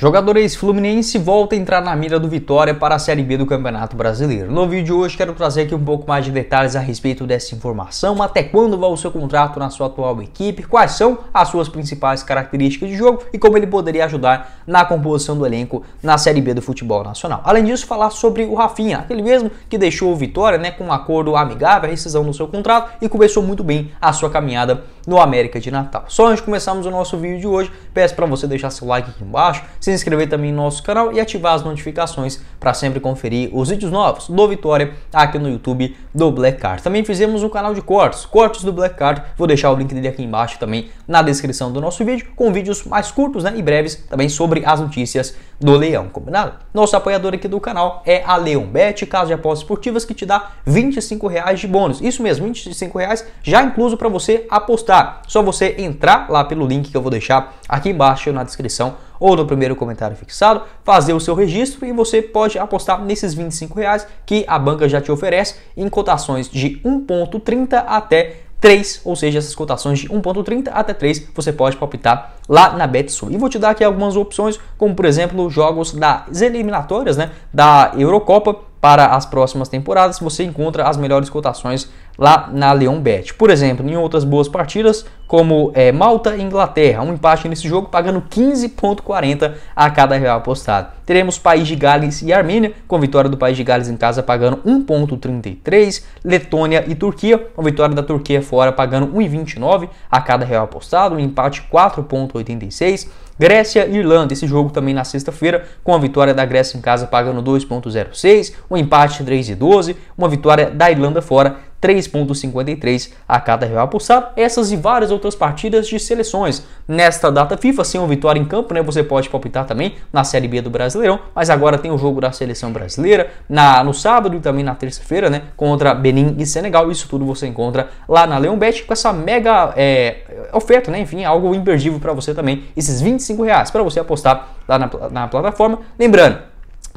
Jogador ex-fluminense volta a entrar na mira do Vitória para a Série B do Campeonato Brasileiro. No vídeo de hoje quero trazer aqui um pouco mais de detalhes a respeito dessa informação, até quando vai o seu contrato na sua atual equipe, quais são as suas principais características de jogo e como ele poderia ajudar na composição do elenco na Série B do futebol nacional. Além disso, falar sobre o Rafinha, aquele mesmo que deixou o Vitória né, com um acordo amigável, a rescisão no seu contrato e começou muito bem a sua caminhada no América de Natal. Só antes de começarmos o nosso vídeo de hoje, peço para você deixar seu like aqui embaixo, se inscrever também no nosso canal e ativar as notificações para sempre conferir os vídeos novos do Vitória aqui no YouTube do Black Card. Também fizemos um canal de cortes, cortes do Black Card, vou deixar o link dele aqui embaixo também na descrição do nosso vídeo, com vídeos mais curtos né, e breves também sobre as notícias do Leão, combinado? Nosso apoiador aqui do canal é a Leão Bet, casa de apostas esportivas que te dá 25 reais de bônus. Isso mesmo, 25 reais já incluso para você apostar. Só você entrar lá pelo link que eu vou deixar aqui embaixo na descrição ou no primeiro comentário fixado, fazer o seu registro e você pode apostar nesses 25 reais que a banca já te oferece em cotações de 1.30 até 3, ou seja, essas cotações de 1.30 até 3, você pode palpitar lá na BetSul. E vou te dar aqui algumas opções, como por exemplo, jogos das eliminatórias, né, da Eurocopa para as próximas temporadas, você encontra as melhores cotações lá na Leon Bet. Por exemplo, em outras boas partidas, como é, Malta e Inglaterra, um empate nesse jogo pagando 15,40 a cada real apostado. Teremos País de Gales e Armênia, com vitória do País de Gales em casa pagando 1,33, Letônia e Turquia, com vitória da Turquia fora pagando 1,29 a cada real apostado, um empate 4,86. Grécia e Irlanda, esse jogo também na sexta-feira, com a vitória da Grécia em casa pagando 2,06, um empate 3,12, uma vitória da Irlanda fora 3,53 a cada real apostado. Essas e várias outras partidas de seleções. Nesta data FIFA, sem uma vitória em campo, né, você pode palpitar também na Série B do Brasileirão, mas agora tem o jogo da seleção brasileira na, no sábado e também na terça-feira, né, contra Benin e Senegal. Isso tudo você encontra lá na Leão Bet com essa mega é, oferta, né, enfim, algo imperdível para você também. Esses 25 reais para você apostar lá na, na plataforma. Lembrando,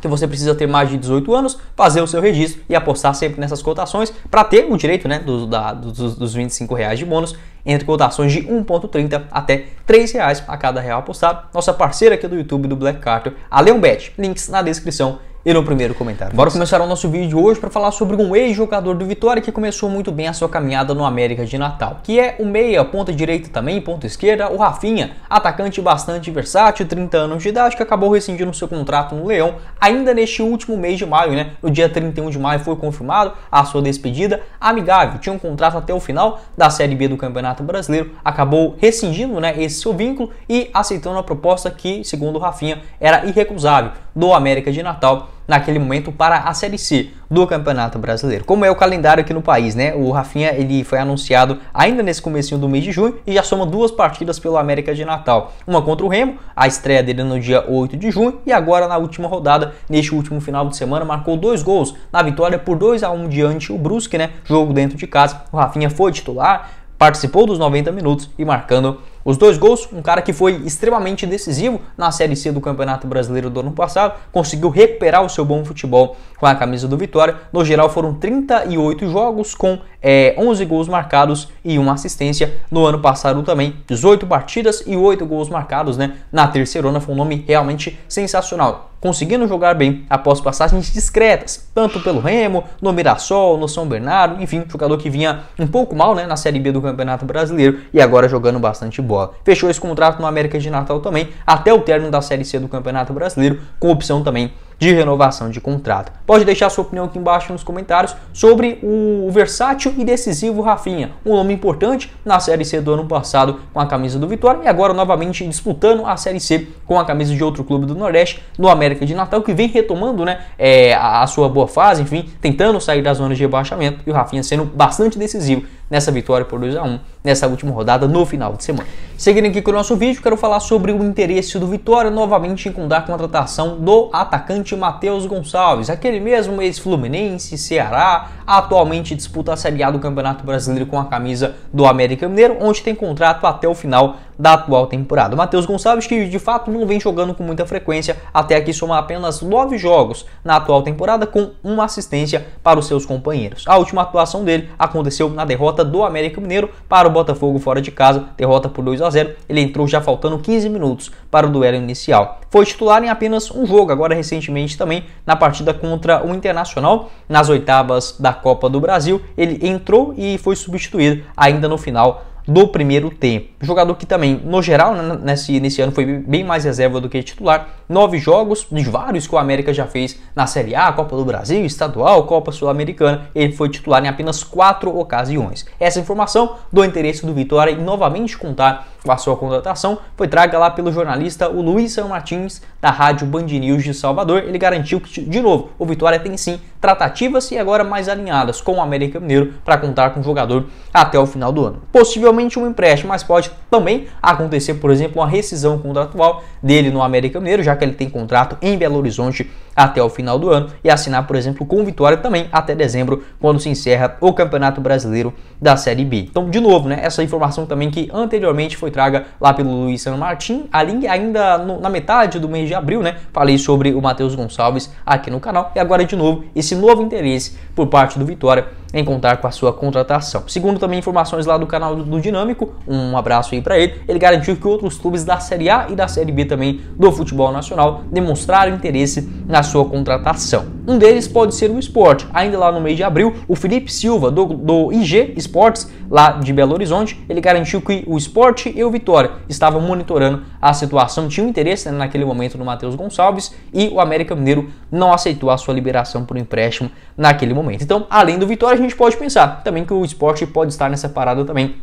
que você precisa ter mais de 18 anos, fazer o seu registro e apostar sempre nessas cotações para ter o direito né, do, da, dos, dos 25 reais de bônus entre cotações de 1,30 até 3 reais a cada real apostado. Nossa parceira aqui do YouTube do Black Carter, a Leonbet, links na descrição e no primeiro comentário. Bora começar o nosso vídeo hoje para falar sobre um ex-jogador do Vitória que começou muito bem a sua caminhada no América de Natal, que é o meia, ponta direita também, ponta esquerda, o Rafinha, atacante bastante versátil, 30 anos de idade, que acabou rescindindo seu contrato no Leão ainda neste último mês de maio, né? No dia 31 de maio foi confirmado a sua despedida amigável. Tinha um contrato até o final da Série B do Campeonato Brasileiro, acabou rescindindo, né, esse seu vínculo e aceitando a proposta que, segundo o Rafinha, era irrecusável do América de Natal naquele momento para a Série C do Campeonato Brasileiro. Como é o calendário aqui no país, né? O Rafinha ele foi anunciado ainda nesse comecinho do mês de junho e já soma duas partidas pelo América de Natal. Uma contra o Remo, a estreia dele no dia 8 de junho e agora na última rodada, neste último final de semana, marcou dois gols na vitória por 2 a 1 diante o Brusque, né? Jogo dentro de casa. O Rafinha foi titular, participou dos 90 minutos e marcando os dois gols, um cara que foi extremamente decisivo na Série C do Campeonato Brasileiro do ano passado, conseguiu recuperar o seu bom futebol com a camisa do Vitória. No geral, foram 38 jogos com é, 11 gols marcados e uma assistência. No ano passado também, 18 partidas e 8 gols marcados né, na terceirona. Foi um nome realmente sensacional. Conseguindo jogar bem após passagens discretas, tanto pelo Remo, no Mirassol, no São Bernardo, enfim, jogador que vinha um pouco mal né, na Série B do Campeonato Brasileiro e agora jogando bastante bola. Fechou esse contrato no América de Natal também, até o término da Série C do Campeonato Brasileiro, com opção também de renovação de contrato. Pode deixar sua opinião aqui embaixo nos comentários sobre o versátil e decisivo Rafinha, um nome importante na Série C do ano passado com a camisa do Vitória e agora novamente disputando a Série C com a camisa de outro clube do Nordeste, no América de Natal, que vem retomando né, é, a, sua boa fase, enfim, tentando sair das zonas de rebaixamento e o Rafinha sendo bastante decisivo nessa vitória por 2 a 1 nessa última rodada no final de semana. Seguindo aqui com o nosso vídeo, quero falar sobre o interesse do Vitória novamente em contar com a contratação do atacante Matheus Gonçalves, aquele mesmo ex-Fluminense, Ceará, atualmente disputa a Série A do Campeonato Brasileiro com a camisa do América Mineiro, onde tem contrato até o final da atual temporada. Matheus Gonçalves, que de fato não vem jogando com muita frequência, até aqui soma apenas nove jogos na atual temporada, com uma assistência para os seus companheiros. A última atuação dele aconteceu na derrota do América Mineiro para o Botafogo fora de casa, derrota por 2 a 0. Ele entrou já faltando 15 minutos para o duelo inicial. Foi titular em apenas um jogo, agora recentemente também na partida contra o Internacional, nas oitavas da Copa do Brasil. Ele entrou e foi substituído ainda no final do primeiro tempo. Jogador que também, no geral, né, nesse, nesse ano foi bem mais reserva do que titular. Nove jogos, de vários que o América já fez na Série A, Copa do Brasil, Estadual, Copa Sul-Americana, ele foi titular em apenas quatro ocasiões. Essa informação do interesse do Vitória em novamente contar a sua contratação foi traga lá pelo jornalista o Luiz São Martins, da Rádio Band News de Salvador. Ele garantiu que, de novo, o Vitória tem sim tratativas e agora mais alinhadas com o América Mineiro para contar com o jogador até o final do ano. Possivelmente um empréstimo, mas pode também acontecer, por exemplo, uma rescisão contratual dele no América Mineiro, já que ele tem contrato em Belo Horizonte até o final do ano e assinar, por exemplo, com o Vitória também até dezembro, quando se encerra o Campeonato Brasileiro da Série B. Então, de novo, né, essa informação também que anteriormente foi traga lá pelo Luiz San Martin, ali ainda no, na metade do mês de abril, né, falei sobre o Matheus Gonçalves aqui no canal e agora de novo esse novo interesse por parte do Vitória em contar com a sua contratação. Segundo também informações lá do canal do Dinâmico, um abraço aí para ele, ele garantiu que outros clubes da Série A e da Série B também do futebol nacional demonstraram interesse na sua contratação. Um deles pode ser o esporte. Ainda lá no mês de abril, o Felipe Silva, do, do IG Esportes, lá de Belo Horizonte, ele garantiu que o esporte e o Vitória estavam monitorando a situação, tinham interesse né, naquele momento no Matheus Gonçalves e o América Mineiro não aceitou a sua liberação por empréstimo naquele momento. Então, além do Vitória, a gente pode pensar também que o esporte pode estar nessa parada também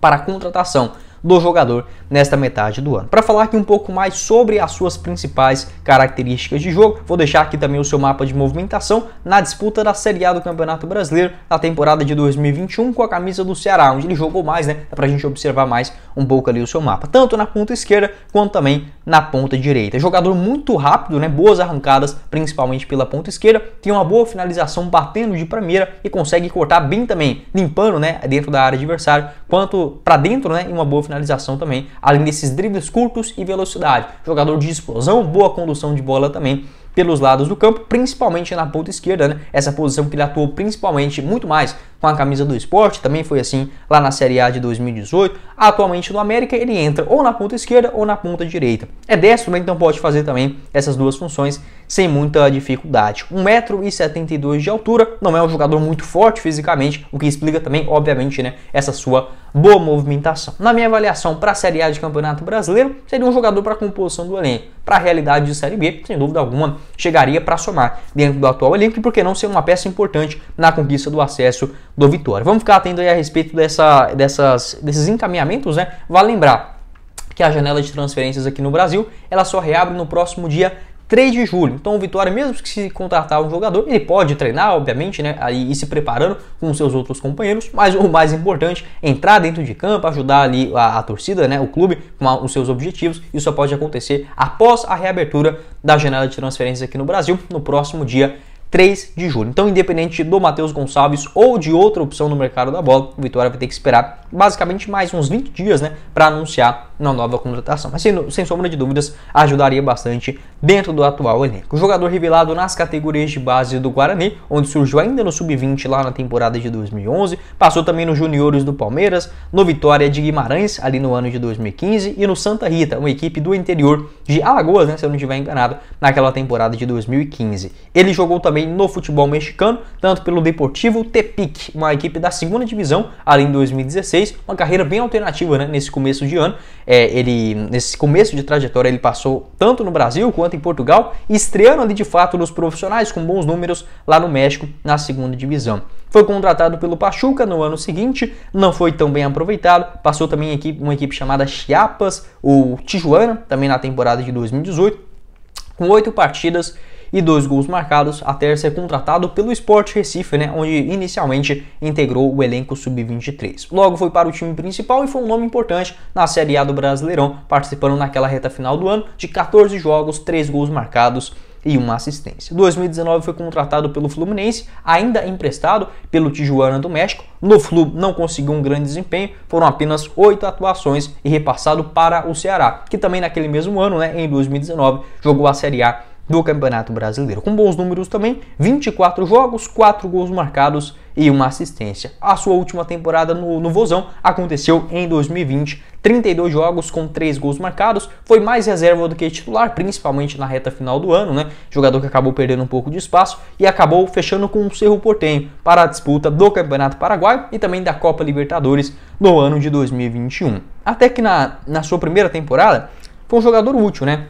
para a contratação do jogador nesta metade do ano. Para falar aqui um pouco mais sobre as suas principais características de jogo, vou deixar aqui também o seu mapa de movimentação na disputa da Série A do Campeonato Brasileiro na temporada de 2021 com a camisa do Ceará, onde ele jogou mais, né? Dá pra gente observar mais um pouco ali o seu mapa, tanto na ponta esquerda quanto também na ponta direita. Jogador muito rápido, né? Boas arrancadas, principalmente pela ponta esquerda, tem uma boa finalização batendo de primeira e consegue cortar bem também, limpando, né, dentro da área adversária, quanto para dentro, né, e uma boa finalização também, além desses dribles curtos e velocidade. Jogador de explosão, boa condução de bola também pelos lados do campo, principalmente na ponta esquerda, né? Essa posição que ele atuou principalmente muito mais com a camisa do esporte, também foi assim lá na Série A de 2018. Atualmente no América ele entra ou na ponta esquerda ou na ponta direita. É destro, então pode fazer também essas duas funções sem muita dificuldade. 1,72m de altura, não é um jogador muito forte fisicamente, o que explica também, obviamente, né, essa sua boa movimentação. Na minha avaliação para a Série A de Campeonato Brasileiro, seria um jogador para a composição do elenco. Para a realidade de Série B, sem dúvida alguma, chegaria para somar dentro do atual elenco e por que não ser uma peça importante na conquista do acesso do Vitória. Vamos ficar atento aí a respeito dessa, dessas, desses encaminhamentos, né? Vale lembrar que a janela de transferências aqui no Brasil, ela só reabre no próximo dia 3 de julho. Então o Vitória, mesmo que se contratar um jogador, ele pode treinar, obviamente, né? Aí ir se preparando com seus outros companheiros, mas o mais importante entrar dentro de campo, ajudar ali a, a torcida, né? O clube com a, os seus objetivos. Isso só pode acontecer após a reabertura da janela de transferências aqui no Brasil, no próximo dia 3 de julho. Então, independente do Matheus Gonçalves ou de outra opção no mercado da bola, o Vitória vai ter que esperar basicamente mais uns 20 dias né, para anunciar uma nova contratação. Mas, sem, sem sombra de dúvidas, ajudaria bastante dentro do atual elenco. O jogador revelado nas categorias de base do Guarani, onde surgiu ainda no Sub-20 lá na temporada de 2011, passou também nos Juniores do Palmeiras, no Vitória de Guimarães, ali no ano de 2015, e no Santa Rita, uma equipe do interior de Alagoas, né, se eu não estiver enganado, naquela temporada de 2015. Ele jogou também no futebol mexicano, tanto pelo Deportivo Tepic, uma equipe da segunda divisão, ali em 2016, uma carreira bem alternativa né, nesse começo de ano. É, ele nesse começo de trajetória ele passou tanto no Brasil quanto em Portugal, estreando ali de fato nos profissionais com bons números lá no México na segunda divisão. Foi contratado pelo Pachuca no ano seguinte, não foi tão bem aproveitado, passou também em uma equipe chamada Chiapas, o Tijuana, também na temporada de 2018, com oito partidas e dois gols marcados até ser contratado pelo Sport Recife, né, onde inicialmente integrou o elenco sub-23. Logo foi para o time principal e foi um nome importante na Série A do Brasileirão, participando naquela reta final do ano de 14 jogos, 3 gols marcados e uma assistência. 2019 foi contratado pelo Fluminense, ainda emprestado pelo Tijuana do México. No Flu não conseguiu um grande desempenho, foram apenas oito atuações e repassado para o Ceará, que também naquele mesmo ano, né, em 2019, jogou a Série A do Campeonato Brasileiro. Com bons números também, 24 jogos, 4 gols marcados e uma assistência. A sua última temporada no, no Vozão aconteceu em 2020, 32 jogos com 3 gols marcados, foi mais reserva do que titular, principalmente na reta final do ano, né? Jogador que acabou perdendo um pouco de espaço e acabou fechando com o Cerro Portenho para a disputa do Campeonato Paraguai e também da Copa Libertadores no ano de 2021. Até que na, na sua primeira temporada foi um jogador útil, né?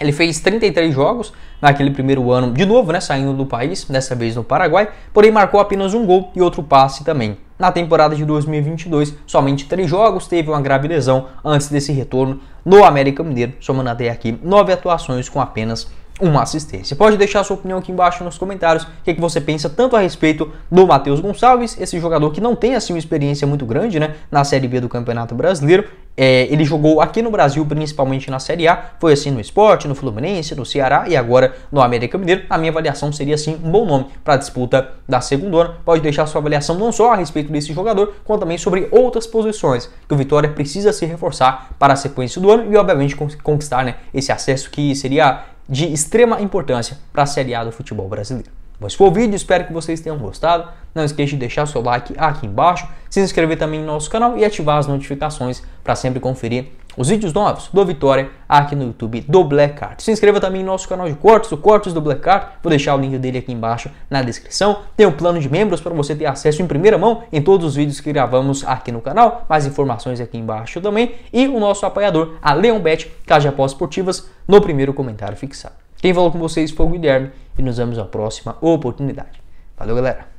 Ele fez 33 jogos naquele primeiro ano, de novo, né, saindo do país, dessa vez no Paraguai, porém marcou apenas um gol e outro passe também. Na temporada de 2022, somente três jogos, teve uma grave lesão antes desse retorno no América Mineiro, somando até aqui nove atuações com apenas uma assistência. Pode deixar sua opinião aqui embaixo nos comentários, o que, que você pensa tanto a respeito do Matheus Gonçalves, esse jogador que não tem assim uma experiência muito grande né, na Série B do Campeonato Brasileiro. É, ele jogou aqui no Brasil, principalmente na Série A, foi assim no Esporte, no Fluminense, no Ceará e agora no América Mineiro. A minha avaliação seria assim um bom nome para a disputa da segunda. Pode deixar sua avaliação não só a respeito desse jogador, como também sobre outras posições que o Vitória precisa se reforçar para a sequência do ano e obviamente conquistar né, esse acesso que seria de extrema importância para a Série A do futebol brasileiro. Esse foi o vídeo, espero que vocês tenham gostado. Não esqueça de deixar seu like aqui embaixo, se inscrever também no nosso canal e ativar as notificações para sempre conferir os vídeos novos do Vitória aqui no YouTube do Black Card. Se inscreva também no nosso canal de cortes, o Cortes do Black Card. Vou deixar o link dele aqui embaixo na descrição. Tem um plano de membros para você ter acesso em primeira mão em todos os vídeos que gravamos aqui no canal. Mais informações aqui embaixo também. E o nosso apoiador, a Leonbet, de apostas esportivas, no primeiro comentário fixado. Quem falou com vocês foi o Guilherme e nos vemos na próxima oportunidade. Valeu, galera!